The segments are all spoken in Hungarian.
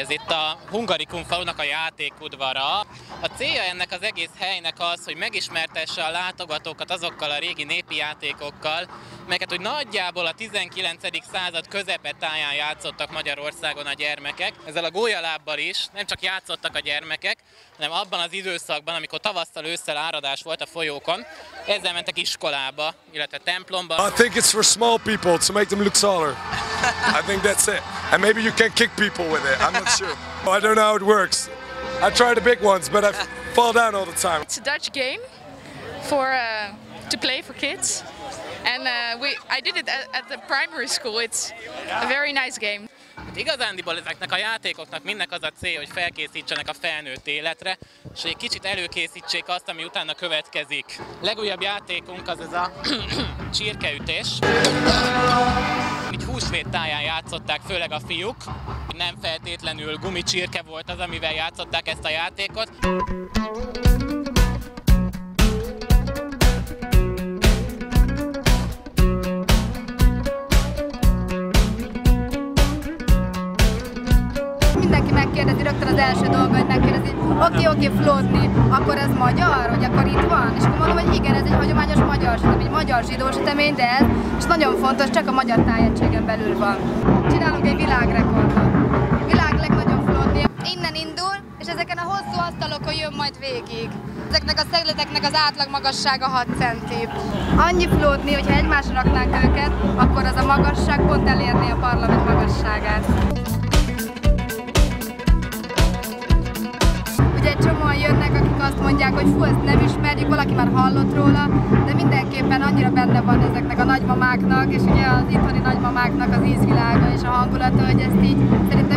Ez itt a Hungarikum falunak a játékudvara. A célja ennek az egész helynek az, hogy megismertesse a látogatókat azokkal a régi népi játékokkal, melyeket hogy nagyjából a 19. század közepetáján játszottak Magyarországon a gyermekek. Ezzel a gólyalábbal is nem csak játszottak a gyermekek, hanem abban az időszakban, amikor tavasszal ősszel áradás volt a folyókon, ezzel mentek iskolába, illetve templomba. I think it's for small people to make them look taller. I think that's it. And maybe you can kick people with it. I'm not sure. I don't know how it works. I try the big ones, but I fall down all the time. It's a Dutch game for uh, to play for kids, and uh, we I did it at, at the primary school. It's a very nice game. Hát igazándiból ezeknek a játékoknak mindnek az a cél, hogy felkészítsenek a felnőtt életre, és egy kicsit előkészítsék azt, ami utána következik. Legújabb játékunk az ez a csirkeütés. Így húsvét táján játszották, főleg a fiúk. Nem feltétlenül gumicsirke volt az, amivel játszották ezt a játékot. Megkérdezi rögtön az első dolga, hogy megkérdezi, oké, oké, flótni, akkor ez magyar, hogy akkor itt van? És akkor mondom, hogy igen, ez egy hagyományos magyar sütemény, egy magyar zsidó sütemény, de ez, és nagyon fontos, csak a magyar tájegységen belül van. Csinálunk egy világrekordot. Világ legnagyobb flótni. Innen indul, és ezeken a hosszú asztalokon jön majd végig. Ezeknek a szegleteknek az átlag magassága 6 centi. Annyi flótni, hogyha egymásra raknánk őket, akkor az a magasság pont elérné a parlament magasságát. Mondják, hogy fú, ezt nem ismerjük, valaki már hallott róla, de mindenképpen annyira benne van ezeknek a nagymamáknak, és ugye az itthoni nagymamáknak az ízvilága és a hangulata, hogy ezt így szerintem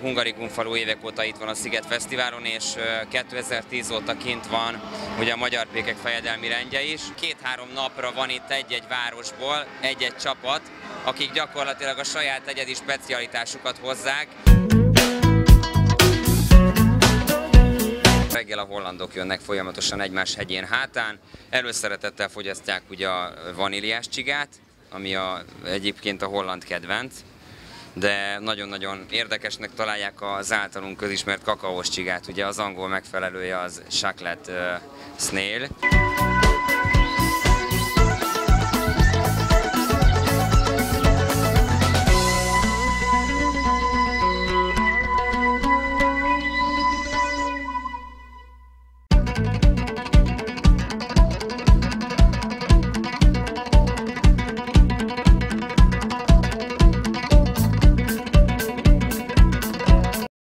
Hungarikum falu évek óta itt van a Sziget Fesztiválon, és ö, 2010 óta kint van ugye a Magyar Pékek fejedelmi rendje is. Két-három napra van itt egy-egy városból egy-egy csapat, akik gyakorlatilag a saját egyedi specialitásukat hozzák. Reggel a hollandok jönnek folyamatosan egymás hegyén hátán. Előszeretettel fogyasztják ugye a vaníliás csigát, ami a, egyébként a holland kedvenc de nagyon-nagyon érdekesnek találják az általunk közismert kakaós csigát, ugye az angol megfelelője az chocolate snail.